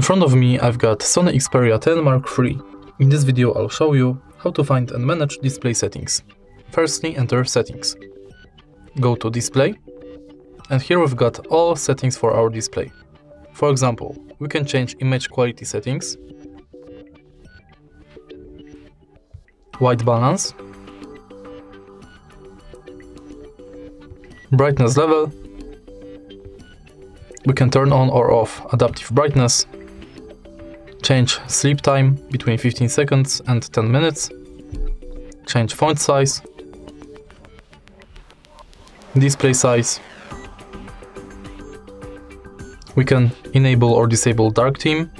front of me I've got Sony Xperia 10 Mark III. In this video I'll show you how to find and manage display settings. Firstly enter settings. Go to display and here we've got all settings for our display. For example, we can change image quality settings, white balance, brightness level, we can turn on or off adaptive brightness, change sleep time between 15 seconds and 10 minutes, change font size, display size, we can enable or disable dark theme,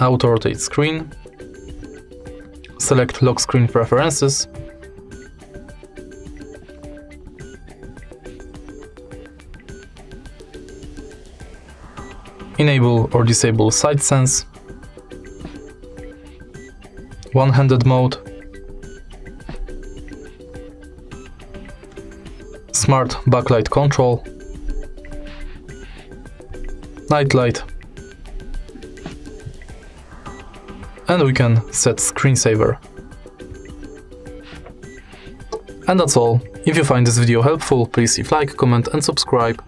auto rotate screen, select lock screen preferences, enable or disable side sense, one-handed mode, smart backlight control, night light, and we can set screensaver. And that's all. If you find this video helpful, please leave like, comment and subscribe.